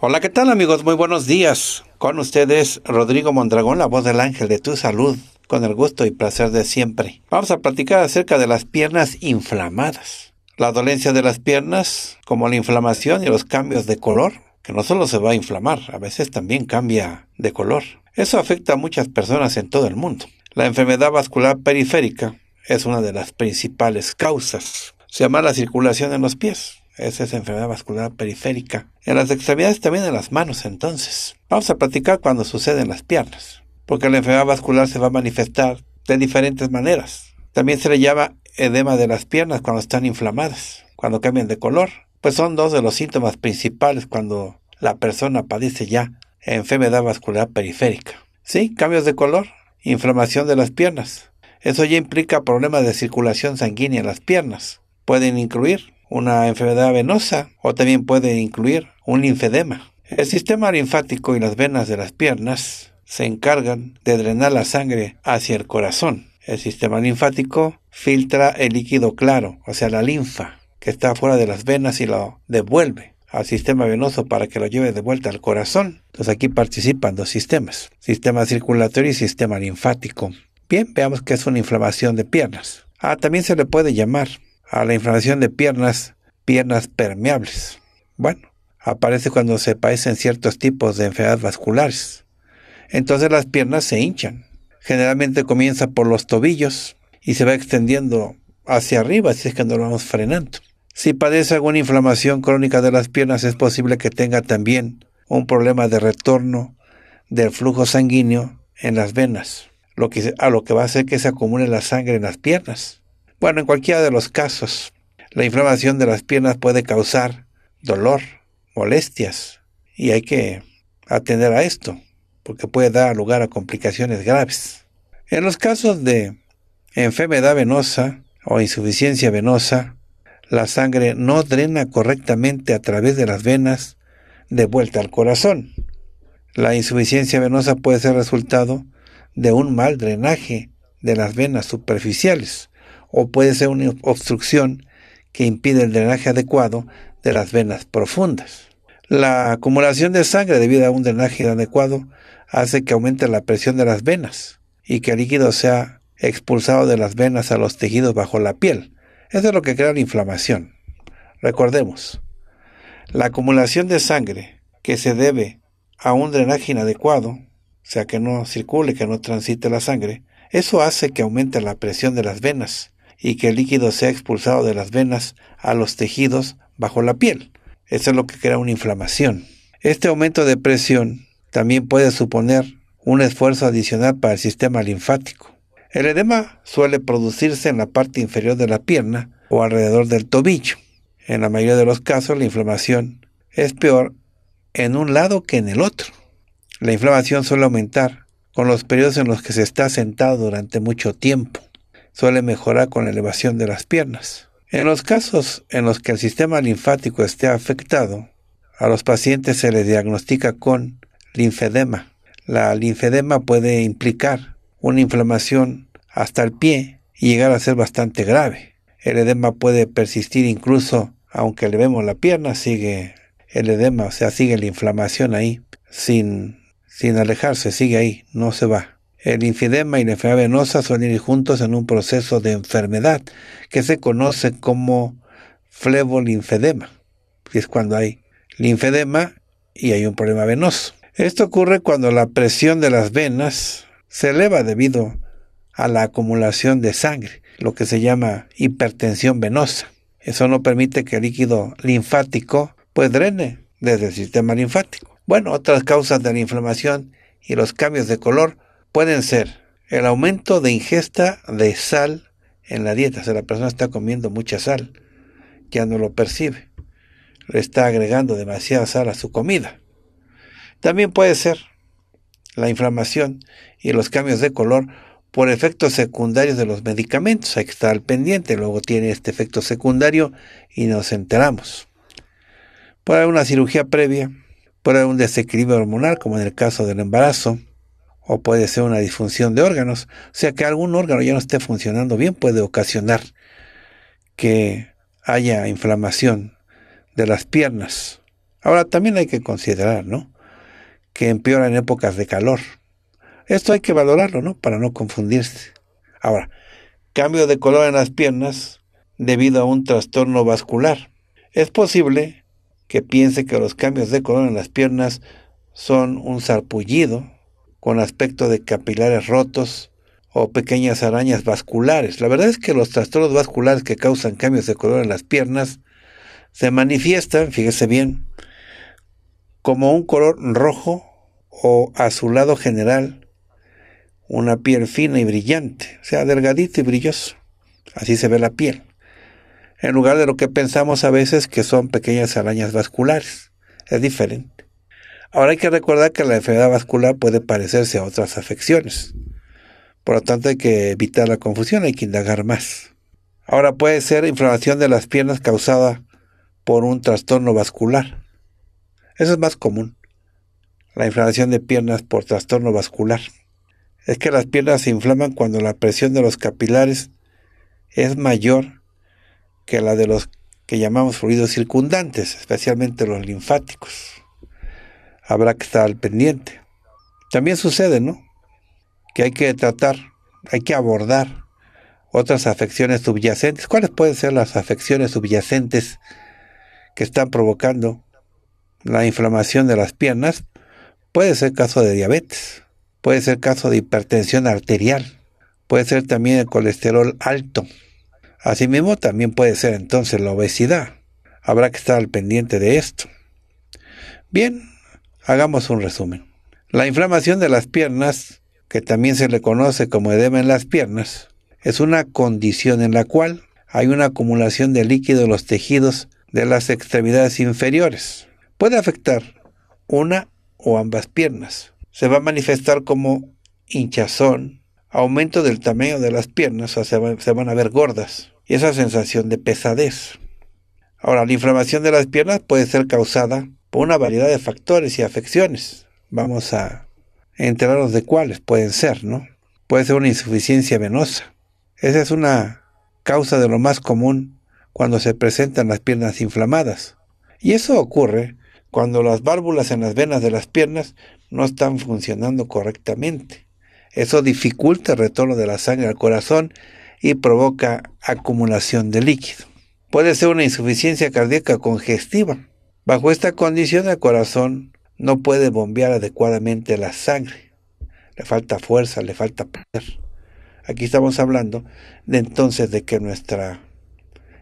Hola, ¿qué tal amigos? Muy buenos días. Con ustedes, Rodrigo Mondragón, la voz del ángel de tu salud, con el gusto y placer de siempre. Vamos a platicar acerca de las piernas inflamadas. La dolencia de las piernas, como la inflamación y los cambios de color, que no solo se va a inflamar, a veces también cambia de color. Eso afecta a muchas personas en todo el mundo. La enfermedad vascular periférica es una de las principales causas. Se llama la circulación en los pies es esa enfermedad vascular periférica. En las extremidades también en las manos entonces. Vamos a platicar cuando sucede en las piernas, porque la enfermedad vascular se va a manifestar de diferentes maneras. También se le llama edema de las piernas cuando están inflamadas, cuando cambian de color. Pues son dos de los síntomas principales cuando la persona padece ya enfermedad vascular periférica. Sí, cambios de color, inflamación de las piernas. Eso ya implica problemas de circulación sanguínea en las piernas. Pueden incluir una enfermedad venosa o también puede incluir un linfedema. El sistema linfático y las venas de las piernas se encargan de drenar la sangre hacia el corazón. El sistema linfático filtra el líquido claro, o sea, la linfa, que está fuera de las venas y lo devuelve al sistema venoso para que lo lleve de vuelta al corazón. Entonces aquí participan dos sistemas, sistema circulatorio y sistema linfático. Bien, veamos que es una inflamación de piernas. Ah, también se le puede llamar a la inflamación de piernas, piernas permeables. Bueno, aparece cuando se padecen ciertos tipos de enfermedades vasculares. Entonces las piernas se hinchan. Generalmente comienza por los tobillos y se va extendiendo hacia arriba si es que no lo vamos frenando. Si padece alguna inflamación crónica de las piernas es posible que tenga también un problema de retorno del flujo sanguíneo en las venas, lo que, a lo que va a hacer que se acumule la sangre en las piernas. Bueno, en cualquiera de los casos, la inflamación de las piernas puede causar dolor, molestias, y hay que atender a esto, porque puede dar lugar a complicaciones graves. En los casos de enfermedad venosa o insuficiencia venosa, la sangre no drena correctamente a través de las venas de vuelta al corazón. La insuficiencia venosa puede ser resultado de un mal drenaje de las venas superficiales, o puede ser una obstrucción que impide el drenaje adecuado de las venas profundas. La acumulación de sangre debido a un drenaje inadecuado hace que aumente la presión de las venas y que el líquido sea expulsado de las venas a los tejidos bajo la piel. Eso es lo que crea la inflamación. Recordemos, la acumulación de sangre que se debe a un drenaje inadecuado, o sea que no circule, que no transite la sangre, eso hace que aumente la presión de las venas y que el líquido sea expulsado de las venas a los tejidos bajo la piel. Eso es lo que crea una inflamación. Este aumento de presión también puede suponer un esfuerzo adicional para el sistema linfático. El edema suele producirse en la parte inferior de la pierna o alrededor del tobillo. En la mayoría de los casos la inflamación es peor en un lado que en el otro. La inflamación suele aumentar con los periodos en los que se está sentado durante mucho tiempo suele mejorar con la elevación de las piernas. En los casos en los que el sistema linfático esté afectado, a los pacientes se les diagnostica con linfedema. La linfedema puede implicar una inflamación hasta el pie y llegar a ser bastante grave. El edema puede persistir incluso aunque le vemos la pierna, sigue el edema, o sea, sigue la inflamación ahí, sin, sin alejarse, sigue ahí, no se va. El linfedema y la enfermedad venosa suelen ir juntos en un proceso de enfermedad que se conoce como flebolinfedema, que es cuando hay linfedema y hay un problema venoso. Esto ocurre cuando la presión de las venas se eleva debido a la acumulación de sangre, lo que se llama hipertensión venosa. Eso no permite que el líquido linfático pues drene desde el sistema linfático. Bueno, otras causas de la inflamación y los cambios de color pueden ser el aumento de ingesta de sal en la dieta. O sea, la persona está comiendo mucha sal, ya no lo percibe. Le está agregando demasiada sal a su comida. También puede ser la inflamación y los cambios de color por efectos secundarios de los medicamentos. Hay que estar al pendiente. Luego tiene este efecto secundario y nos enteramos. Puede haber una cirugía previa, puede haber un desequilibrio hormonal, como en el caso del embarazo, o puede ser una disfunción de órganos. O sea que algún órgano ya no esté funcionando bien puede ocasionar que haya inflamación de las piernas. Ahora también hay que considerar, ¿no? Que empeora en épocas de calor. Esto hay que valorarlo, ¿no? Para no confundirse. Ahora, cambio de color en las piernas debido a un trastorno vascular. Es posible que piense que los cambios de color en las piernas son un sarpullido con aspecto de capilares rotos o pequeñas arañas vasculares. La verdad es que los trastornos vasculares que causan cambios de color en las piernas se manifiestan, fíjese bien, como un color rojo o azulado general una piel fina y brillante, o sea, delgadito y brilloso. Así se ve la piel. En lugar de lo que pensamos a veces que son pequeñas arañas vasculares. Es diferente. Ahora hay que recordar que la enfermedad vascular puede parecerse a otras afecciones. Por lo tanto hay que evitar la confusión, hay que indagar más. Ahora puede ser inflamación de las piernas causada por un trastorno vascular. Eso es más común. La inflamación de piernas por trastorno vascular es que las piernas se inflaman cuando la presión de los capilares es mayor que la de los que llamamos fluidos circundantes, especialmente los linfáticos. Habrá que estar al pendiente. También sucede, ¿no? Que hay que tratar, hay que abordar otras afecciones subyacentes. ¿Cuáles pueden ser las afecciones subyacentes que están provocando la inflamación de las piernas? Puede ser caso de diabetes, Puede ser caso de hipertensión arterial. Puede ser también el colesterol alto. Asimismo, también puede ser entonces la obesidad. Habrá que estar al pendiente de esto. Bien, hagamos un resumen. La inflamación de las piernas, que también se le conoce como edema en las piernas, es una condición en la cual hay una acumulación de líquido en los tejidos de las extremidades inferiores. Puede afectar una o ambas piernas se va a manifestar como hinchazón, aumento del tamaño de las piernas, o se van a ver gordas, y esa sensación de pesadez. Ahora, la inflamación de las piernas puede ser causada por una variedad de factores y afecciones. Vamos a enterarnos de cuáles pueden ser, ¿no? Puede ser una insuficiencia venosa. Esa es una causa de lo más común cuando se presentan las piernas inflamadas. Y eso ocurre cuando las válvulas en las venas de las piernas no están funcionando correctamente. Eso dificulta el retorno de la sangre al corazón y provoca acumulación de líquido. Puede ser una insuficiencia cardíaca congestiva. Bajo esta condición el corazón no puede bombear adecuadamente la sangre. Le falta fuerza, le falta poder. Aquí estamos hablando de entonces de que nuestra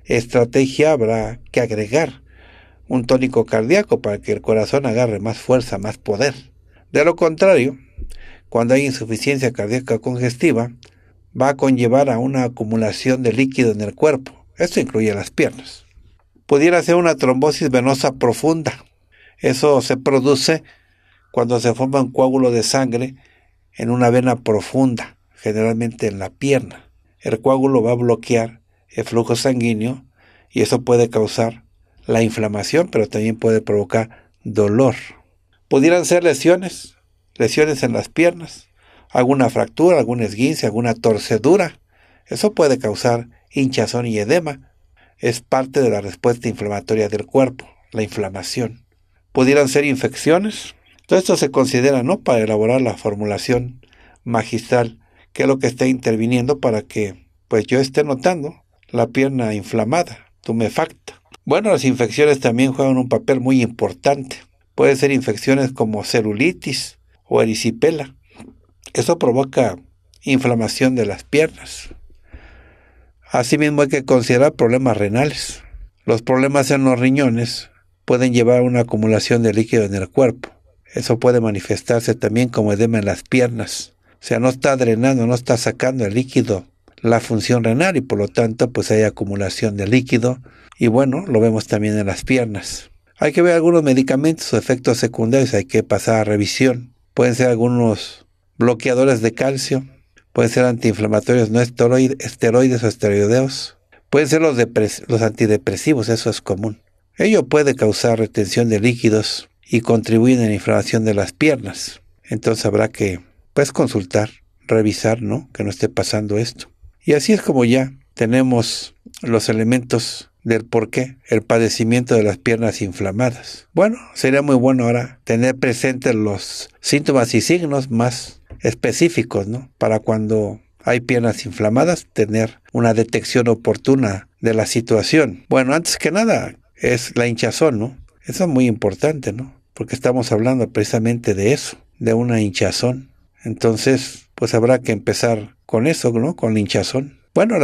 estrategia habrá que agregar un tónico cardíaco para que el corazón agarre más fuerza, más poder. De lo contrario, cuando hay insuficiencia cardíaca congestiva, va a conllevar a una acumulación de líquido en el cuerpo. Esto incluye las piernas. Pudiera ser una trombosis venosa profunda. Eso se produce cuando se forma un coágulo de sangre en una vena profunda, generalmente en la pierna. El coágulo va a bloquear el flujo sanguíneo y eso puede causar la inflamación, pero también puede provocar dolor. Pudieran ser lesiones, lesiones en las piernas, alguna fractura, algún esguince, alguna torcedura. Eso puede causar hinchazón y edema. Es parte de la respuesta inflamatoria del cuerpo, la inflamación. Pudieran ser infecciones. Todo esto se considera, ¿no? Para elaborar la formulación magistral, que es lo que está interviniendo para que, pues yo esté notando la pierna inflamada, tumefacta. Bueno, las infecciones también juegan un papel muy importante. Puede ser infecciones como celulitis o erisipela. Eso provoca inflamación de las piernas. Asimismo hay que considerar problemas renales. Los problemas en los riñones pueden llevar a una acumulación de líquido en el cuerpo. Eso puede manifestarse también como edema en las piernas. O sea, no está drenando, no está sacando el líquido la función renal y por lo tanto pues hay acumulación de líquido y bueno, lo vemos también en las piernas. Hay que ver algunos medicamentos o efectos secundarios, hay que pasar a revisión. Pueden ser algunos bloqueadores de calcio, pueden ser antiinflamatorios no esteroides o esteroideos, pueden ser los, los antidepresivos, eso es común. Ello puede causar retención de líquidos y contribuir en la inflamación de las piernas. Entonces habrá que pues consultar, revisar, ¿no? Que no esté pasando esto. Y así es como ya tenemos los elementos del por qué el padecimiento de las piernas inflamadas. Bueno, sería muy bueno ahora tener presentes los síntomas y signos más específicos, ¿no? Para cuando hay piernas inflamadas, tener una detección oportuna de la situación. Bueno, antes que nada, es la hinchazón, ¿no? Eso es muy importante, ¿no? Porque estamos hablando precisamente de eso, de una hinchazón. Entonces, pues habrá que empezar con eso, ¿no? Con la hinchazón. Bueno,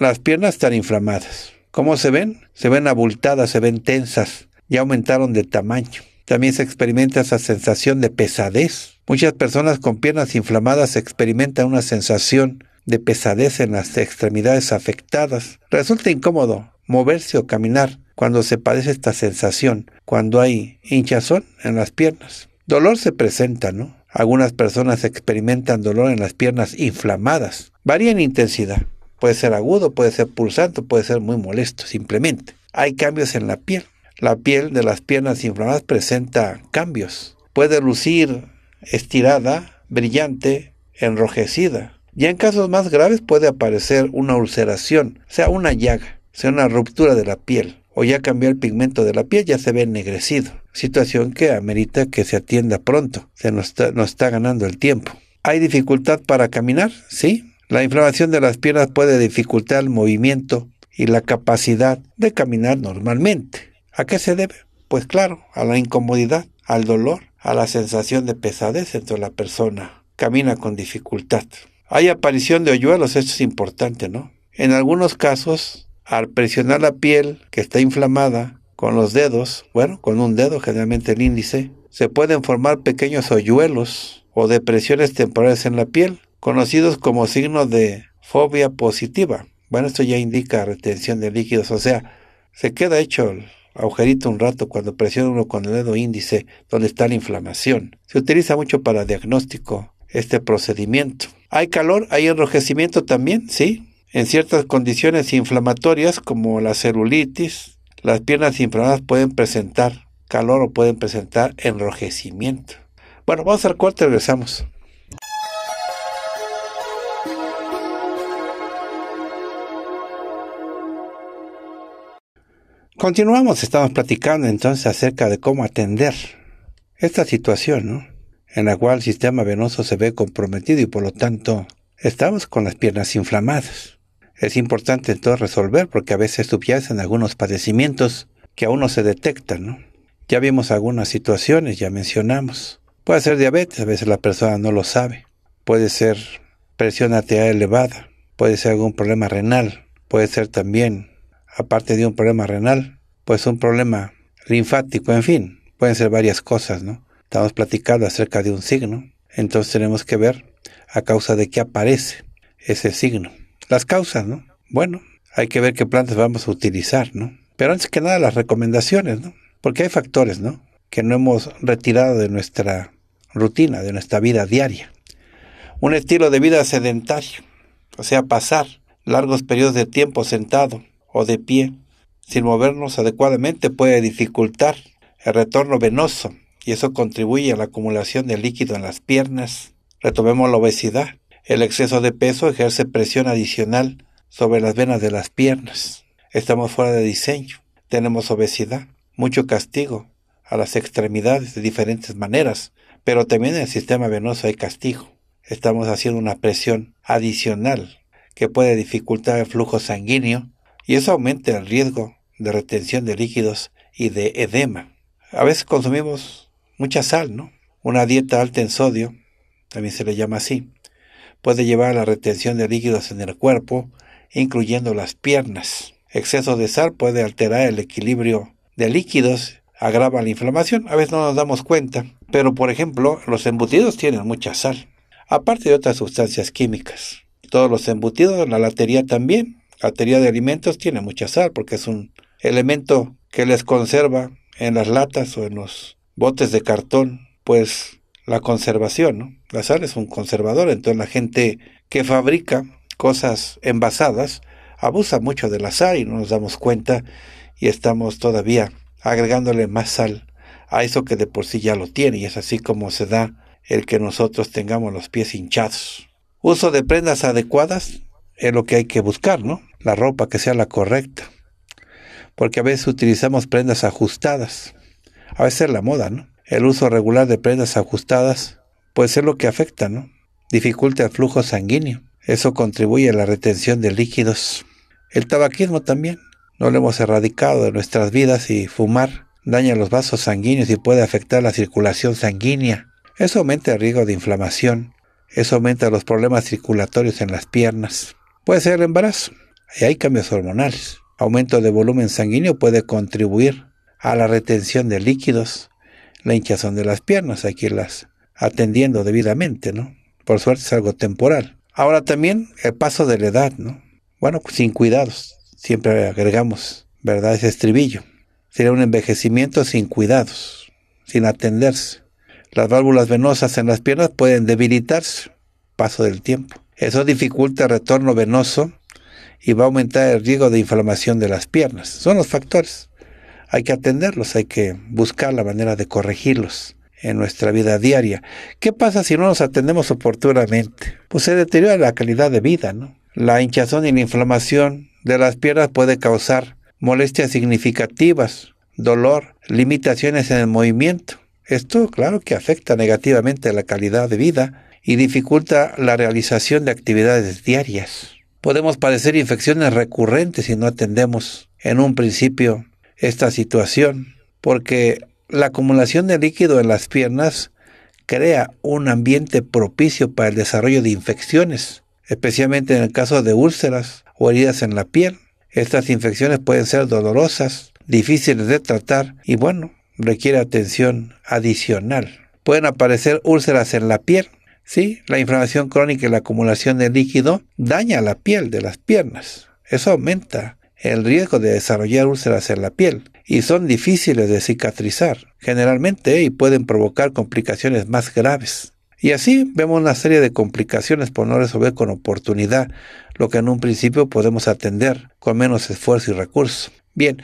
las piernas están inflamadas. ¿Cómo se ven? Se ven abultadas, se ven tensas, ya aumentaron de tamaño. También se experimenta esa sensación de pesadez. Muchas personas con piernas inflamadas experimentan una sensación de pesadez en las extremidades afectadas. Resulta incómodo moverse o caminar cuando se padece esta sensación, cuando hay hinchazón en las piernas. Dolor se presenta, ¿no? Algunas personas experimentan dolor en las piernas inflamadas. Varía en intensidad. Puede ser agudo, puede ser pulsante, puede ser muy molesto, simplemente. Hay cambios en la piel. La piel de las piernas inflamadas presenta cambios. Puede lucir estirada, brillante, enrojecida. Ya en casos más graves puede aparecer una ulceración, sea una llaga, sea una ruptura de la piel, o ya cambió el pigmento de la piel, ya se ve ennegrecido. Situación que amerita que se atienda pronto. Se nos está, nos está ganando el tiempo. ¿Hay dificultad para caminar? Sí, la inflamación de las piernas puede dificultar el movimiento y la capacidad de caminar normalmente. ¿A qué se debe? Pues claro, a la incomodidad, al dolor, a la sensación de pesadez entre la persona. Camina con dificultad. Hay aparición de hoyuelos, esto es importante, ¿no? En algunos casos, al presionar la piel que está inflamada con los dedos, bueno, con un dedo, generalmente el índice, se pueden formar pequeños hoyuelos o depresiones temporales en la piel conocidos como signos de fobia positiva. Bueno, esto ya indica retención de líquidos, o sea, se queda hecho agujerito un rato cuando presiona uno con el dedo índice donde está la inflamación. Se utiliza mucho para diagnóstico este procedimiento. ¿Hay calor? ¿Hay enrojecimiento también? Sí. En ciertas condiciones inflamatorias como la celulitis, las piernas inflamadas pueden presentar calor o pueden presentar enrojecimiento. Bueno, vamos al corte regresamos. Continuamos, estamos platicando entonces acerca de cómo atender esta situación, ¿no? En la cual el sistema venoso se ve comprometido y por lo tanto estamos con las piernas inflamadas. Es importante entonces resolver porque a veces subyacen algunos padecimientos que aún no se detectan, ¿no? Ya vimos algunas situaciones, ya mencionamos. Puede ser diabetes, a veces la persona no lo sabe. Puede ser presión arterial elevada, puede ser algún problema renal, puede ser también aparte de un problema renal, pues un problema linfático, en fin, pueden ser varias cosas, ¿no? Estamos platicando acerca de un signo, entonces tenemos que ver a causa de qué aparece ese signo. Las causas, ¿no? Bueno, hay que ver qué plantas vamos a utilizar, ¿no? Pero antes que nada las recomendaciones, ¿no? Porque hay factores, ¿no? Que no hemos retirado de nuestra rutina, de nuestra vida diaria. Un estilo de vida sedentario, o sea, pasar largos periodos de tiempo sentado, o de pie, sin movernos adecuadamente, puede dificultar el retorno venoso y eso contribuye a la acumulación de líquido en las piernas. Retomemos la obesidad. El exceso de peso ejerce presión adicional sobre las venas de las piernas. Estamos fuera de diseño. Tenemos obesidad, mucho castigo a las extremidades de diferentes maneras, pero también en el sistema venoso hay castigo. Estamos haciendo una presión adicional que puede dificultar el flujo sanguíneo y eso aumenta el riesgo de retención de líquidos y de edema. A veces consumimos mucha sal, ¿no? Una dieta alta en sodio, también se le llama así, puede llevar a la retención de líquidos en el cuerpo, incluyendo las piernas. Exceso de sal puede alterar el equilibrio de líquidos, agrava la inflamación. A veces no nos damos cuenta, pero por ejemplo, los embutidos tienen mucha sal. aparte de otras sustancias químicas. Todos los embutidos, la latería también. La latería de alimentos tiene mucha sal porque es un elemento que les conserva en las latas o en los botes de cartón, pues la conservación, ¿no? La sal es un conservador, entonces la gente que fabrica cosas envasadas abusa mucho de la sal y no nos damos cuenta y estamos todavía agregándole más sal a eso que de por sí ya lo tiene y es así como se da el que nosotros tengamos los pies hinchados. Uso de prendas adecuadas es lo que hay que buscar, ¿no? La ropa que sea la correcta. Porque a veces utilizamos prendas ajustadas. A veces es la moda, ¿no? El uso regular de prendas ajustadas puede ser lo que afecta, ¿no? Dificulta el flujo sanguíneo. Eso contribuye a la retención de líquidos. El tabaquismo también. No lo hemos erradicado de nuestras vidas y fumar daña los vasos sanguíneos y puede afectar la circulación sanguínea. Eso aumenta el riesgo de inflamación. Eso aumenta los problemas circulatorios en las piernas. Puede ser el embarazo. Y hay cambios hormonales. Aumento de volumen sanguíneo puede contribuir a la retención de líquidos, la hinchazón de las piernas, hay que irlas atendiendo debidamente, ¿no? Por suerte es algo temporal. Ahora también el paso de la edad, ¿no? Bueno, sin cuidados. Siempre agregamos, ¿verdad? Ese estribillo. Sería un envejecimiento sin cuidados, sin atenderse. Las válvulas venosas en las piernas pueden debilitarse, paso del tiempo. Eso dificulta el retorno venoso y va a aumentar el riesgo de inflamación de las piernas. Son los factores hay que atenderlos, hay que buscar la manera de corregirlos en nuestra vida diaria. ¿Qué pasa si no nos atendemos oportunamente? Pues se deteriora la calidad de vida, ¿no? La hinchazón y la inflamación de las piernas puede causar molestias significativas, dolor, limitaciones en el movimiento. Esto, claro, que afecta negativamente la calidad de vida y dificulta la realización de actividades diarias. Podemos padecer infecciones recurrentes si no atendemos en un principio esta situación, porque la acumulación de líquido en las piernas crea un ambiente propicio para el desarrollo de infecciones, especialmente en el caso de úlceras o heridas en la piel. Estas infecciones pueden ser dolorosas, difíciles de tratar y bueno, requiere atención adicional. Pueden aparecer úlceras en la piel. Sí, la inflamación crónica y la acumulación de líquido daña la piel de las piernas. Eso aumenta el riesgo de desarrollar úlceras en la piel y son difíciles de cicatrizar generalmente y pueden provocar complicaciones más graves. Y así vemos una serie de complicaciones por no resolver con oportunidad lo que en un principio podemos atender con menos esfuerzo y recursos. Bien,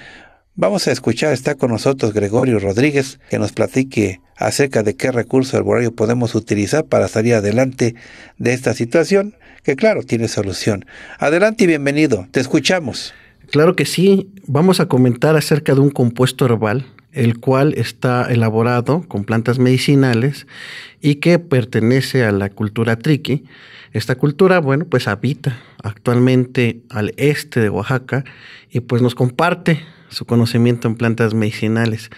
vamos a escuchar, está con nosotros Gregorio Rodríguez, que nos platique acerca de qué recurso arbolario podemos utilizar para salir adelante de esta situación, que claro, tiene solución. Adelante y bienvenido, te escuchamos. Claro que sí, vamos a comentar acerca de un compuesto herbal, el cual está elaborado con plantas medicinales y que pertenece a la cultura triqui. Esta cultura, bueno, pues habita actualmente al este de Oaxaca y pues nos comparte su conocimiento en plantas medicinales.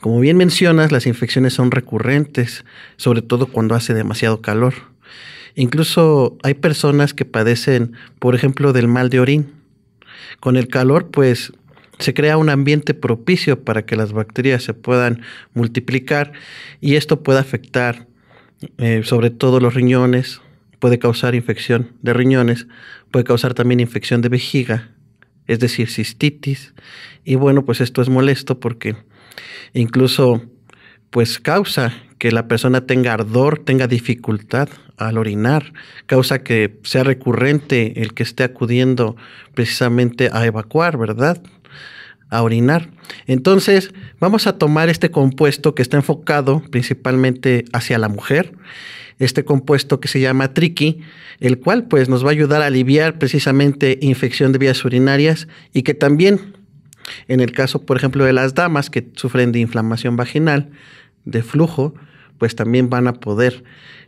Como bien mencionas, las infecciones son recurrentes, sobre todo cuando hace demasiado calor. Incluso hay personas que padecen, por ejemplo, del mal de orín, con el calor, pues se crea un ambiente propicio para que las bacterias se puedan multiplicar y esto puede afectar eh, sobre todo los riñones, puede causar infección de riñones, puede causar también infección de vejiga, es decir, cistitis. Y bueno, pues esto es molesto porque incluso pues causa que la persona tenga ardor, tenga dificultad al orinar, causa que sea recurrente el que esté acudiendo precisamente a evacuar, ¿verdad? A orinar. Entonces, vamos a tomar este compuesto que está enfocado principalmente hacia la mujer, este compuesto que se llama triqui, el cual pues nos va a ayudar a aliviar precisamente infección de vías urinarias y que también en el caso, por ejemplo, de las damas que sufren de inflamación vaginal, de flujo, pues también van a poder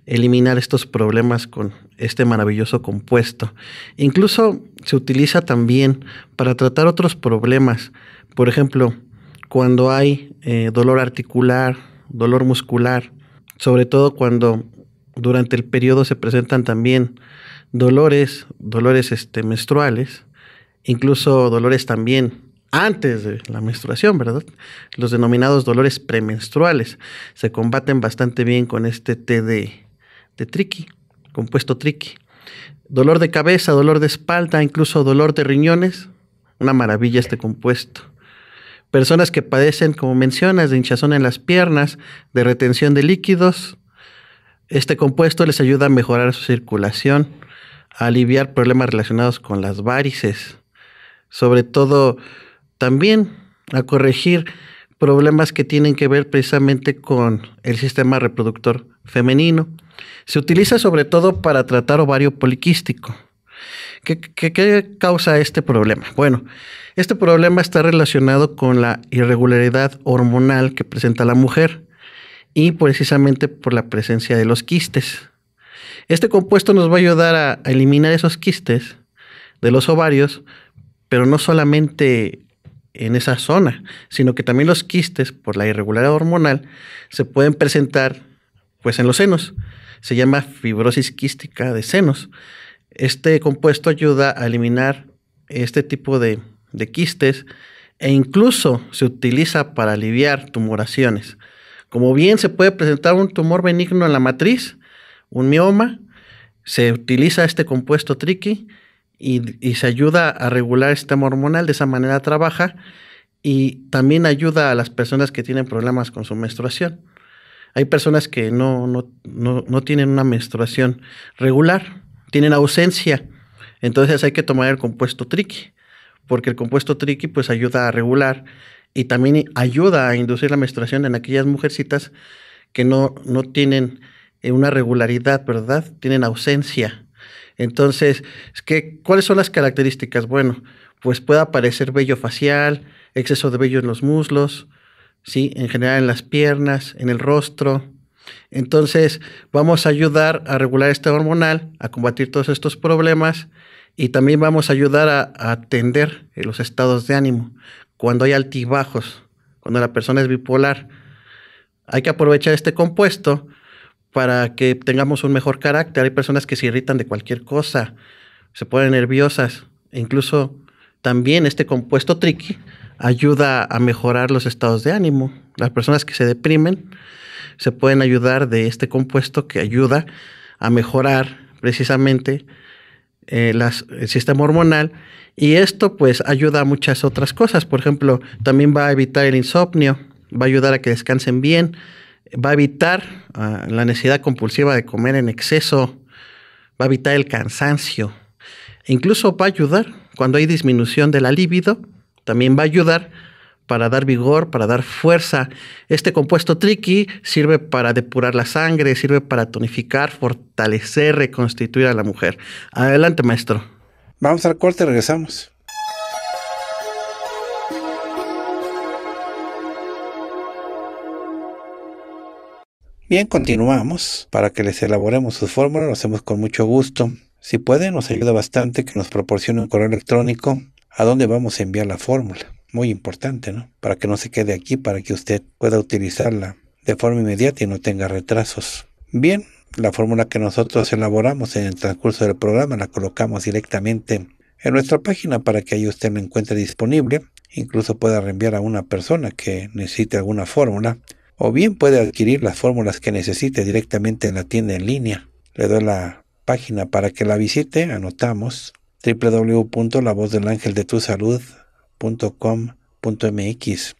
eliminar estos problemas con este maravilloso compuesto. Incluso se utiliza también para tratar otros problemas. Por ejemplo, cuando hay eh, dolor articular, dolor muscular, sobre todo cuando durante el periodo se presentan también dolores, dolores este, menstruales, incluso dolores también antes de la menstruación, ¿verdad? Los denominados dolores premenstruales se combaten bastante bien con este té de, de triqui. compuesto triqui. Dolor de cabeza, dolor de espalda, incluso dolor de riñones, una maravilla este compuesto. Personas que padecen, como mencionas, de hinchazón en las piernas, de retención de líquidos, este compuesto les ayuda a mejorar su circulación, a aliviar problemas relacionados con las varices, sobre todo también a corregir problemas que tienen que ver precisamente con el sistema reproductor femenino. Se utiliza sobre todo para tratar ovario poliquístico. ¿Qué, causa este problema? Bueno, este problema está relacionado con la irregularidad hormonal que presenta la mujer y precisamente por la presencia de los quistes. Este compuesto nos va a ayudar a, eliminar esos quistes de los ovarios, pero no solamente en esa zona, sino que también los quistes, por la irregularidad hormonal, se pueden presentar pues en los senos. Se llama fibrosis quística de senos. Este compuesto ayuda a eliminar este tipo de, de quistes e incluso se utiliza para aliviar tumoraciones. Como bien se puede presentar un tumor benigno en la matriz, un mioma, se utiliza este compuesto triqui y, se ayuda a regular el sistema hormonal, de esa manera trabaja y también ayuda a las personas que tienen problemas con su menstruación. Hay personas que no, no, tienen una menstruación regular, tienen ausencia, entonces hay que tomar el compuesto triqui, porque el compuesto triqui pues ayuda a regular y también ayuda a inducir la menstruación en aquellas mujercitas que no, no tienen eh, una regularidad, ¿verdad? Tienen ausencia. Entonces, ¿qué, ¿cuáles son las características? Bueno, pues puede aparecer vello facial, exceso de vello en los muslos, ¿sí? En general en las piernas, en el rostro. Entonces, vamos a ayudar a regular este hormonal, a combatir todos estos problemas y también vamos a ayudar a, a atender los estados de ánimo cuando hay altibajos, cuando la persona es bipolar. Hay que aprovechar este compuesto para que tengamos un mejor carácter. Hay personas que se irritan de cualquier cosa, se ponen nerviosas. E incluso también este compuesto tricky ayuda a mejorar los estados de ánimo. Las personas que se deprimen se pueden ayudar de este compuesto que ayuda a mejorar precisamente eh, el sistema hormonal y esto pues ayuda a muchas otras cosas. Por ejemplo, también va a evitar el insomnio, va a ayudar a que descansen bien, va a evitar ah, la necesidad compulsiva de comer en exceso, va a evitar el cansancio. E incluso va a ayudar cuando hay disminución de la libido, también va a ayudar para dar vigor, para dar fuerza. Este compuesto triqui sirve para depurar la sangre, sirve para tonificar, fortalecer, reconstituir a la mujer. Adelante, maestro. Vamos al corte, regresamos. Bien, continuamos. Para que les elaboremos sus fórmulas, lo hacemos con mucho gusto. Si puede, nos ayuda bastante que nos proporcione un correo electrónico a donde vamos a enviar la fórmula. Muy importante, ¿no? Para que no se quede aquí, para que usted pueda utilizarla de forma inmediata y no tenga retrasos. Bien, la fórmula que nosotros elaboramos en el transcurso del programa la colocamos directamente en nuestra página para que ahí usted la encuentre disponible. Incluso pueda reenviar a una persona que necesite alguna fórmula o bien puede adquirir las fórmulas que necesite directamente en la tienda en línea. Le doy la página para que la visite. Anotamos www.lavozdelangeldetusalud.com.mx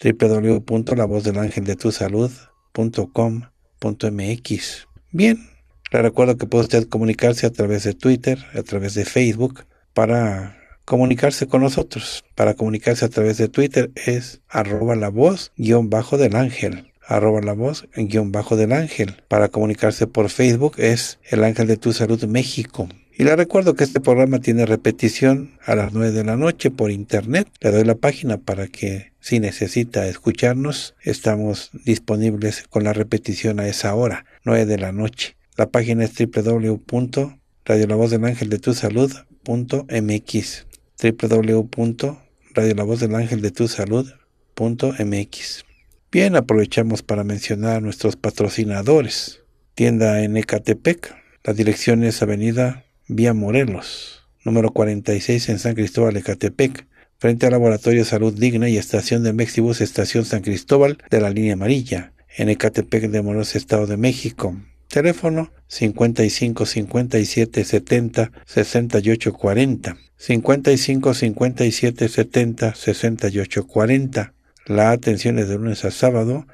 www.lavozdelangeldetusalud.com.mx Bien, le recuerdo que puede usted comunicarse a través de Twitter, a través de Facebook, para comunicarse con nosotros. Para comunicarse a través de Twitter es arroba la voz guion bajo del ángel. Arroba la voz guion bajo del ángel. Para comunicarse por Facebook es el ángel de tu salud México. Y le recuerdo que este programa tiene repetición a las 9 de la noche por internet. Le doy la página para que si necesita escucharnos, estamos disponibles con la repetición a esa hora, 9 de la noche. La página es www.radiolavozdelangeldetusalud.mx www.radiolavozdelangeldetusalud.mx Bien, aprovechamos para mencionar nuestros patrocinadores. Tienda en Ecatepec. La dirección es Avenida Vía Morelos, número 46 en San Cristóbal, Ecatepec frente al Laboratorio Salud Digna y Estación de Mexibus Estación San Cristóbal de la línea amarilla, en Ecatepec de Morelos, Estado de México. Teléfono 55 57 70 68 40. 55 57 70 68 40. La atención es de lunes a sábado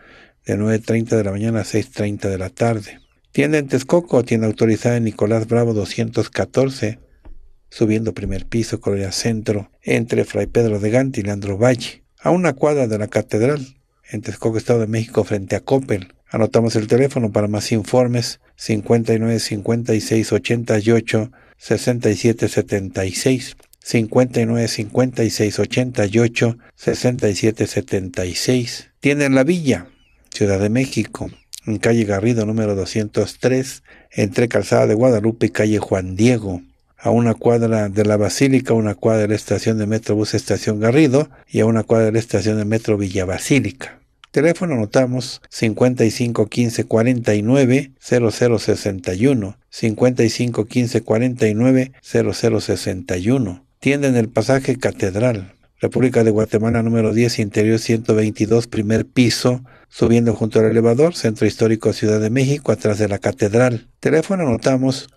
de 9.30 de la mañana a 6.30 de la tarde. Tienda en Texcoco, tienda autorizada en Nicolás Bravo 214, subiendo primer piso, Colonia Centro, entre Fray Pedro de Gante y Leandro Valle, a una cuadra de la Catedral, en Texcoco, Estado de México, frente a Coppel. Anotamos el teléfono para más informes 59 56 88 67 76 59 56 88 67 76. Tienen la villa, Ciudad de México, en calle Garrido número 203, entre Calzada de Guadalupe y calle Juan Diego, a una cuadra de la Basílica, una cuadra de la estación de Metrobús Estación Garrido y a una cuadra de la estación de Metro Villa Basílica. Teléfono anotamos 55 15 49 0061 55 15 49 0061 Tienda en el pasaje Catedral, República de Guatemala número 10, interior 122, primer piso, subiendo junto al elevador, Centro Histórico Ciudad de México, atrás de la Catedral. Teléfono anotamos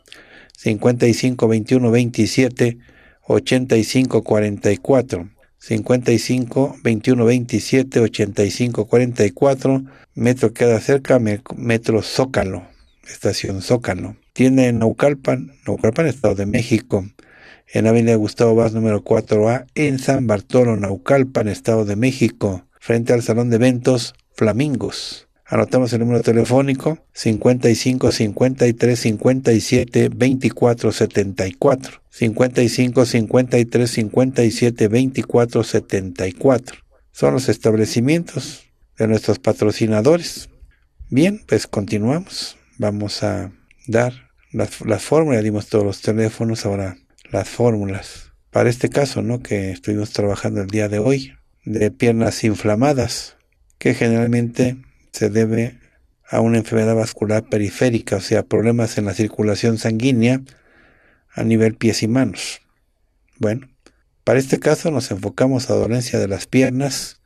55 21 27 85 44. 55 21 27 85 44. Metro queda cerca, Metro Zócalo, estación Zócalo. Tienda en Naucalpan, Naucalpan, Estado de México en la Avenida Gustavo Vaz número 4A en San Bartolo, Naucalpan, Estado de México, frente al Salón de Eventos Flamingos. Anotamos el número telefónico 55 53 57 24 74. 55 53 57 24 74. Son los establecimientos de nuestros patrocinadores. Bien, pues continuamos. Vamos a dar las, las fórmulas, dimos todos los teléfonos, ahora las fórmulas. Para este caso, ¿no? Que estuvimos trabajando el día de hoy, de piernas inflamadas, que generalmente se debe a una enfermedad vascular periférica, o sea, problemas en la circulación sanguínea a nivel pies y manos. Bueno, para este caso nos enfocamos a dolencia de las piernas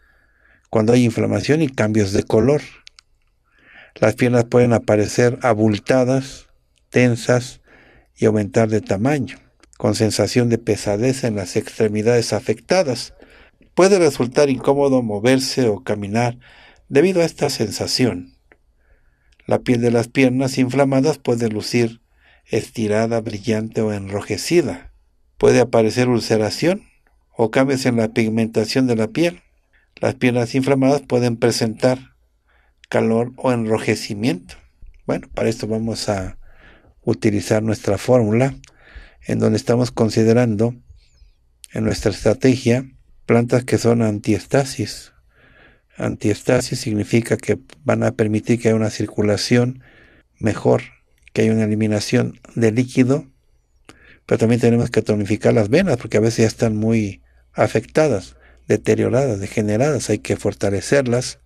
cuando hay inflamación y cambios de color. Las piernas pueden aparecer abultadas, tensas y aumentar de tamaño con sensación de pesadez en las extremidades afectadas. Puede resultar incómodo moverse o caminar debido a esta sensación. La piel de las piernas inflamadas puede lucir estirada, brillante o enrojecida. Puede aparecer ulceración o cambios en la pigmentación de la piel. Las piernas inflamadas pueden presentar calor o enrojecimiento. Bueno, para esto vamos a utilizar nuestra fórmula en donde estamos considerando en nuestra estrategia plantas que son antiestasis. Antiestasis significa que van a permitir que haya una circulación mejor, que haya una eliminación de líquido, pero también tenemos que tonificar las venas porque a veces ya están muy afectadas, deterioradas, degeneradas, hay que fortalecerlas,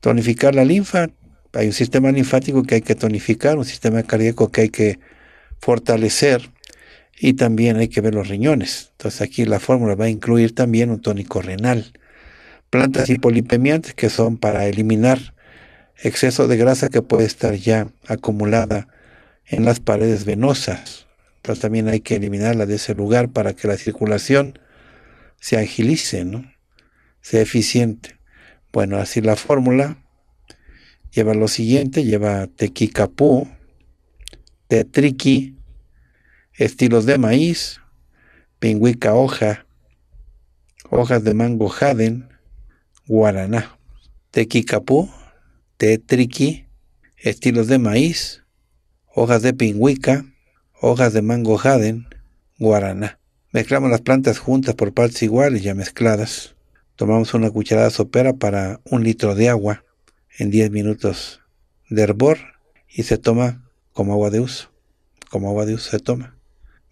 tonificar la linfa, hay un sistema linfático que hay que tonificar, un sistema cardíaco que hay que fortalecer, y también hay que ver los riñones. Entonces aquí la fórmula va a incluir también un tónico renal. Plantas hipolipemiantes que son para eliminar exceso de grasa que puede estar ya acumulada en las paredes venosas. Entonces también hay que eliminarla de ese lugar para que la circulación se agilice, ¿no? sea eficiente. Bueno, así la fórmula lleva lo siguiente, lleva tequicapú, tetriqui, estilos de maíz, pingüica hoja, hojas de mango jaden, guaraná, tequicapú, tetriqui, estilos de maíz, hojas de pingüica, hojas de mango jaden, guaraná. Mezclamos las plantas juntas por partes iguales ya mezcladas. Tomamos una cucharada sopera para un litro de agua en 10 minutos de hervor y se toma como agua de uso. Como agua de uso se toma.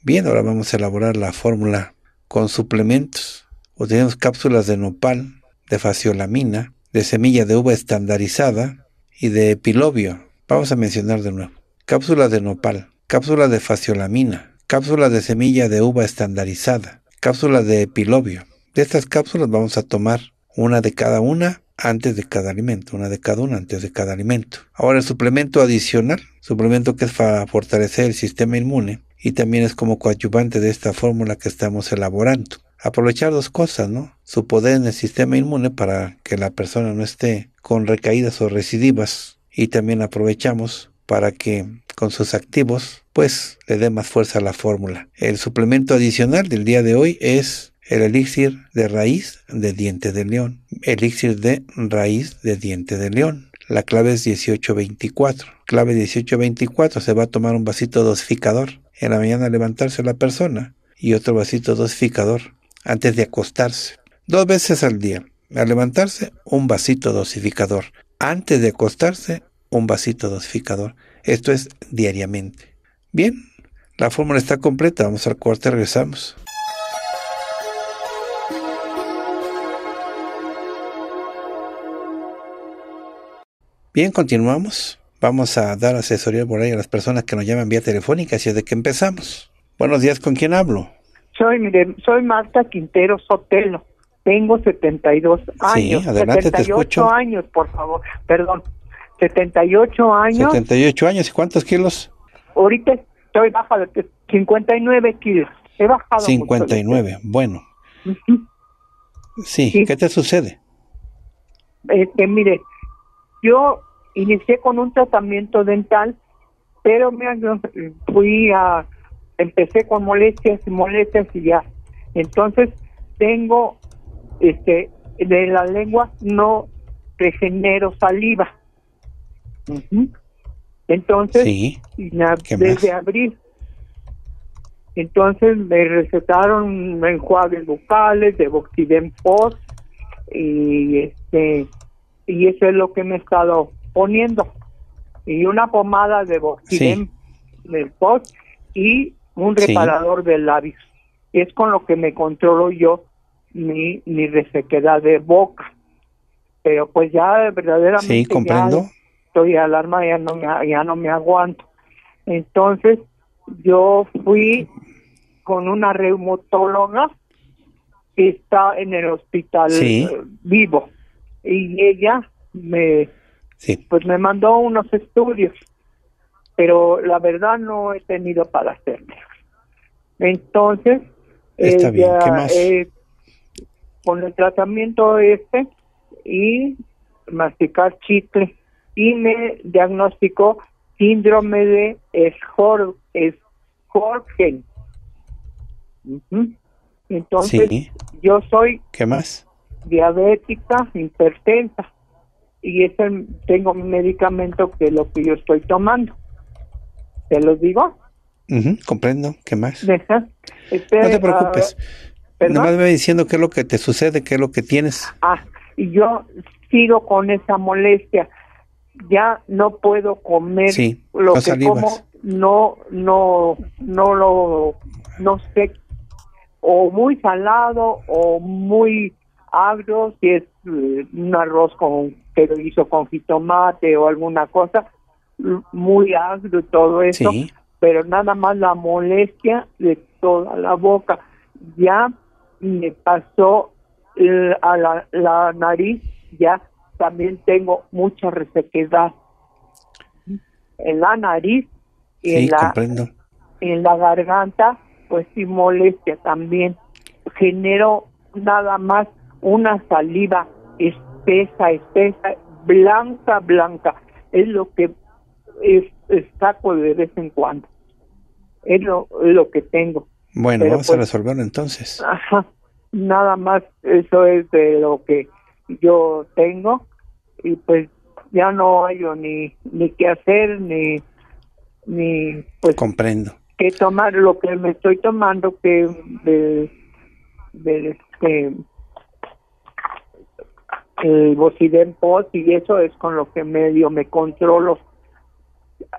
Bien, ahora vamos a elaborar la fórmula con suplementos. Utilizamos cápsulas de nopal, de faciolamina, de semilla de uva estandarizada y de epilobio. Vamos a mencionar de nuevo. Cápsulas de nopal, cápsulas de faciolamina, cápsulas de semilla de uva estandarizada, cápsulas de epilobio. De estas cápsulas vamos a tomar una de cada una antes de cada alimento, una de cada una antes de cada alimento. Ahora el suplemento adicional, suplemento que es para fortalecer el sistema inmune y también es como coadyuvante de esta fórmula que estamos elaborando. Aprovechar dos cosas, ¿no? Su poder en el sistema inmune para que la persona no esté con recaídas o recidivas y también aprovechamos para que con sus activos pues le dé más fuerza a la fórmula. El suplemento adicional del día de hoy es el elixir de raíz de diente de león. Elixir de raíz de diente de león. La clave es 1824. Clave 1824 se va a tomar un vasito dosificador en la mañana levantarse la persona y otro vasito dosificador antes de acostarse. Dos veces al día. Al levantarse, un vasito dosificador. Antes de acostarse, un vasito dosificador. Esto es diariamente. Bien, la fórmula está completa. Vamos al corte, regresamos. Bien, continuamos. Vamos a dar asesoría por ahí a las personas que nos llaman vía telefónica, así es de que empezamos. Buenos días, ¿con quién hablo? Soy, mire, soy Marta Quintero Sotelo. Tengo 72 años. Sí, adelante, 78 te escucho. años, por favor. Perdón. 78 años. 78 años, ¿y cuántos kilos? Ahorita estoy baja de 59 kilos. He bajado mucho. 59, bueno. Ujú. Sí, Sí. ¿qué te sucede? Este, mire, yo inicié con un tratamiento dental, pero me fui a empecé con molestias y molestias y ya. Entonces tengo este de la lengua no regenero saliva. Entonces Sí, ya ¿Qué desde abril. Entonces me recetaron enjuagues bucales de Boxidem Post y este y eso es lo que me he estado poniendo y una pomada de Boxidem del Post y un Sí. reparador de labios. Es con lo que me controlo yo mi, mi resequedad de boca. Pero pues ya verdaderamente sí, ya estoy alarma ya no me, ya no me aguanto entonces yo fui con una reumatóloga que está en el hospital Sí. eh, vivo y ella me Sí, pues me mandó unos estudios pero la verdad no he tenido para hacerme entonces Está bien, ¿qué más? eh, con el tratamiento este y masticar chicle y me diagnosticó síndrome de. Ujú. Entonces, sí, yo soy ¿qué más? diabética, hipertensa y ese tengo mi medicamento que es lo que yo estoy tomando. ¿Te lo digo? Ujú, comprendo, ¿qué más? Este, No te preocupes. Nomás me diciendo qué es lo que te sucede, qué es lo que tienes. Ah, y yo sigo con esa molestia. Ya no puedo comer Sí, lo que salivas. como, no, no, no lo, no sé, o muy salado o muy agrio, si es eh, un arroz con que lo hizo con jitomate o alguna cosa, l- muy agrio todo eso, Sí, pero nada más la molestia de toda la boca. Ya me pasó eh, a la, la nariz, ya también tengo mucha resequedad en la nariz y sí, en la comprendo. en la garganta, pues sí molestia también. Genero nada más una saliva espesa, espesa, blanca, blanca. Es lo que es, es saco de vez en cuando. Es lo, lo que tengo. Bueno, pero vamos a pues- resolverlo entonces. Ajá. Nada más eso es de lo que yo tengo y pues ya no hay ni ni qué hacer ni ni pues Comprendo. que tomar lo que me estoy tomando que de, de este el Bocidem Post y eso es con lo que medio me controlo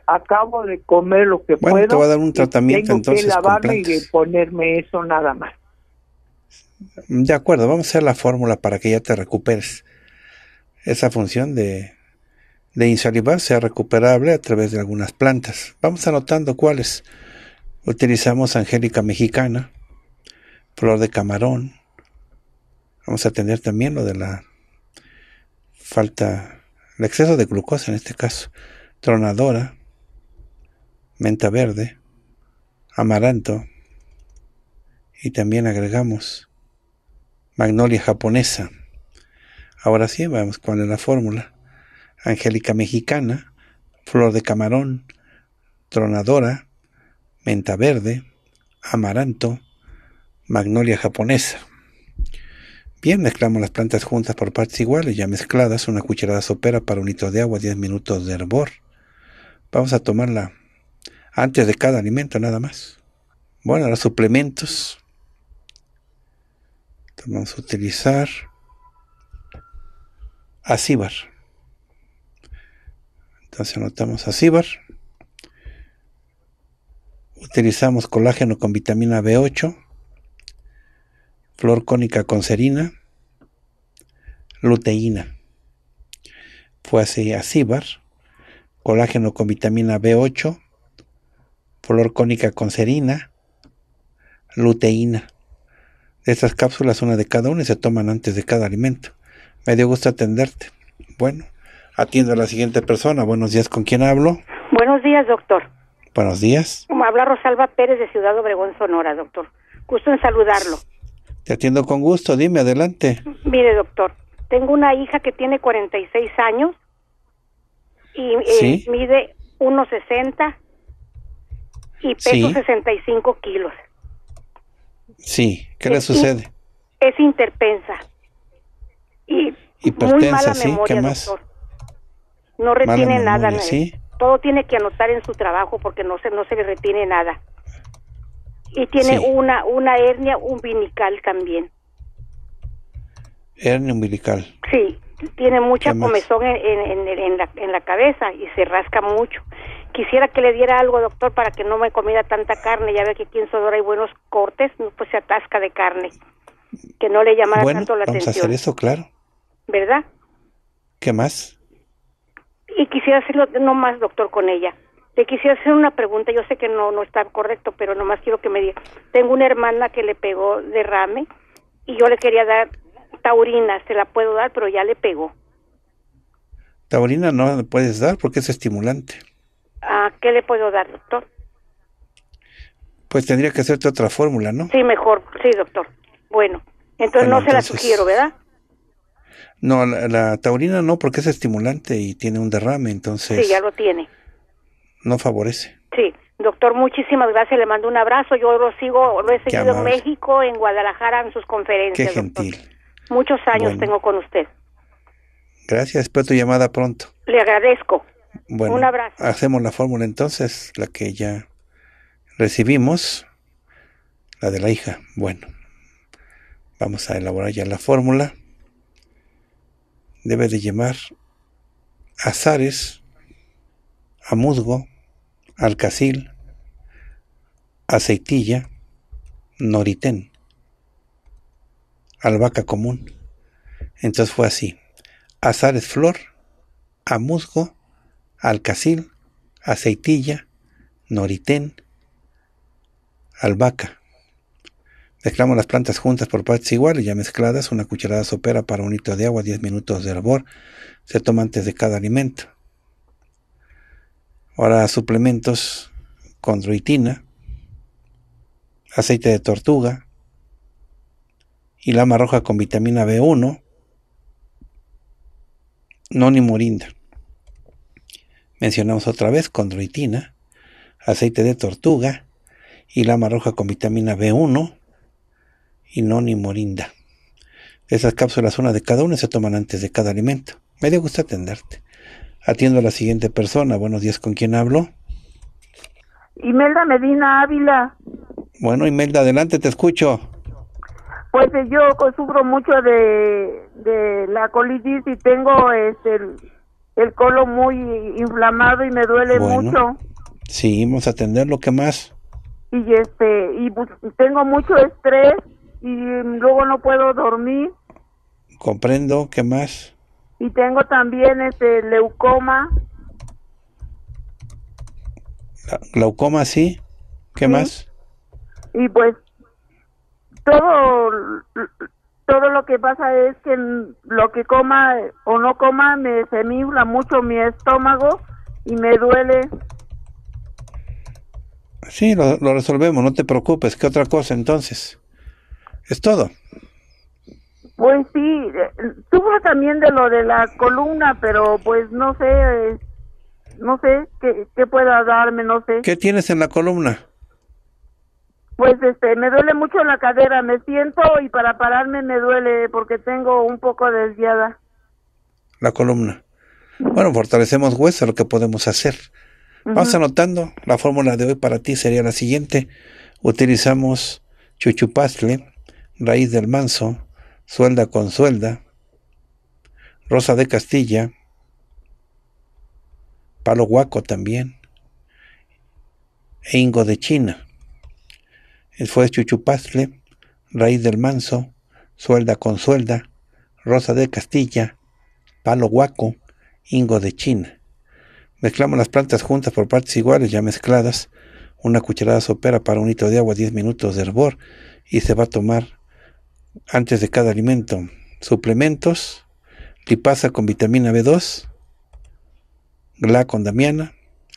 acabo de comer lo que Bueno, puedo te voy a dar un tratamiento, tengo entonces, que lavarme y ponerme eso nada más De acuerdo, vamos a hacer la fórmula para que ya te recuperes. Esa función de, de insalivar sea recuperable a través de algunas plantas. Vamos anotando cuáles. Utilizamos angélica mexicana, flor de camarón. Vamos a tener también lo de la falta el exceso de glucosa en este caso, tronadora, menta verde, amaranto y también agregamos magnolia japonesa. Ahora sí, vamos es la fórmula. Angélica mexicana, flor de camarón, tronadora, menta verde, amaranto, magnolia japonesa. Bien, mezclamos las plantas juntas por partes iguales, ya mezcladas, una cucharada sopera para un litro de agua, 10 minutos de hervor. Vamos a tomarla antes de cada alimento nada más. Bueno, los suplementos. Vamos a utilizar Acíbar. Entonces anotamos Acíbar. Utilizamos colágeno con vitamina B8 flor cónica con serina, luteína. Fue así acíbar, colágeno con vitamina B8, flor cónica con serina, luteína. De estas cápsulas, una de cada una, y se toman antes de cada alimento. Me dio gusto atenderte. Bueno, atiendo a la siguiente persona. Buenos días, ¿con quién hablo? Buenos días, doctor. Buenos días. Habla Rosalba Pérez de Ciudad Obregón, Sonora, doctor. Gusto en saludarlo. Te atiendo con gusto, dime, adelante. Mire, doctor, tengo una hija que tiene 46 años y eh, mide 1,60 y peso 65 kilos. Sí, ¿qué le sucede? Es interpensa. Y muy mala memoria, doctor. No retiene nada. ¿sí? Todo tiene que anotar en su trabajo porque no se, no se le retiene nada y tiene una una hernia umbilical también. Hernia umbilical. Sí, tiene mucha comezón en, en, en, la, en la cabeza y se rasca mucho. Quisiera que le diera algo, doctor, para que no me comiera tanta carne. Ya ve que aquí en Sodora hay buenos cortes, pues se atasca de carne. Que no le llamara tanto la vamos atención. Vamos a hacer eso, claro. ¿Verdad? ¿Qué más? Y quisiera hacerlo no más, doctor, con ella. Le quisiera hacer una pregunta, yo sé que no no está correcto, pero nomás quiero que me diga. Tengo una hermana que le pegó derrame y yo le quería dar taurina, se la puedo dar, pero ya le pegó. Taurina no le puedes dar porque es estimulante. ¿A qué le puedo dar, doctor? Pues tendría que hacerte otra fórmula, ¿no? Sí, mejor, sí, doctor. Bueno, entonces no se la sugiero, ¿verdad? No, la, la, taurina no, porque es estimulante y tiene un derrame, entonces... Sí, ya lo tiene no favorece. Sí, doctor, muchísimas gracias, le mando un abrazo, yo lo sigo, lo he seguido en México, en Guadalajara, en sus conferencias. Qué gentil. Muchos años tengo con usted. Gracias, espero tu llamada pronto. Le agradezco. Bueno, un abrazo. Hacemos la fórmula entonces, la que ya recibimos, la de la hija. Bueno, vamos a elaborar ya la fórmula. Debe de llamar azares a musgo, alcacil, aceitilla, noritén, albahaca común. Entonces fue así. Azares flor, amusgo, alcacil, aceitilla, noritén, albahaca. Mezclamos las plantas juntas por partes iguales, ya mezcladas, una cucharada sopera para un litro de agua, 10 minutos de hervor. Se toma antes de cada alimento. Ahora suplementos condroitina, aceite de tortuga y lama roja con vitamina B1, noni morinda. Mencionamos otra vez condroitina, aceite de tortuga y lama roja con vitamina B1 y noni morinda. Esas cápsulas, una de cada una, se toman antes de cada alimento. Me dio gusto atenderte. Atiendo a la siguiente persona. Buenos días, ¿con quién hablo? Imelda Medina Ávila. Bueno, Imelda, adelante, te escucho. Pues eh, yo sufro mucho de, de la colitis y tengo este, el, el colon muy inflamado y me duele mucho. Sí, vamos a atender lo que más. Y este y pues, tengo mucho estrés y luego no puedo dormir. Comprendo, ¿qué más? Y tengo también este leucoma. Glaucoma, sí. ¿Qué más? Y pues todo todo lo que pasa es que lo que coma o no coma me se me infla mucho mi estómago y me duele. Sí, lo, lo resolvemos, no te preocupes. ¿Qué otra cosa entonces? Es todo. Pues sí, sufro también de lo de la columna, pero pues no sé, no sé qué, qué pueda darme, no sé. ¿Qué tienes en la columna? Pues este, me duele mucho la cadera, me siento y para pararme me duele porque tengo un poco desviada. La columna. Bueno, fortalecemos hueso, lo que podemos hacer. Vamos anotando, la fórmula de hoy para ti sería la siguiente. Utilizamos chuchupastle, raíz del manso, suelda con suelda, rosa de Castilla, palo guaco también, e ingo de China. Fue chuchupastle, raíz del manso, suelda con suelda, rosa de Castilla, palo guaco, ingo de China. Mezclamos las plantas juntas por partes iguales ya mezcladas, una cucharada sopera para un litro de agua, 10 minutos de hervor y se va a tomar antes de cada alimento. Suplementos, lipasa con vitamina B2, gla con damiana,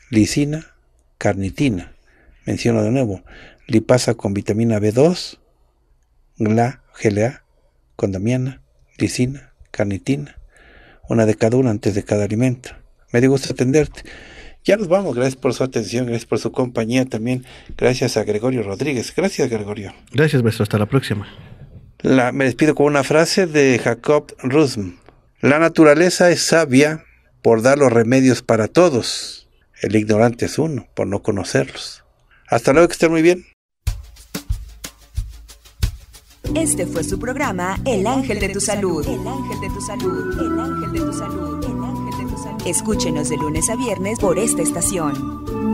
lisina, carnitina. Menciono de nuevo, lipasa con vitamina B2, GLA, GLA, con damiana, lisina, carnitina, una de cada una antes de cada alimento. Me dio gusto atenderte. Ya nos vamos, gracias por su atención, gracias por su compañía también, gracias a Gregorio Rodríguez. Gracias, Gregorio. Gracias, beso, hasta la próxima. La, me despido con una frase de Jacob Rusm. La naturaleza es sabia por dar los remedios para todos. El ignorante es uno, por no conocerlos. Hasta luego, que estén muy bien. Este fue su programa El Ángel de tu Salud. El Ángel de tu Salud. El Ángel de tu Salud. El Ángel de tu Salud. Escúchenos de lunes a viernes por esta estación.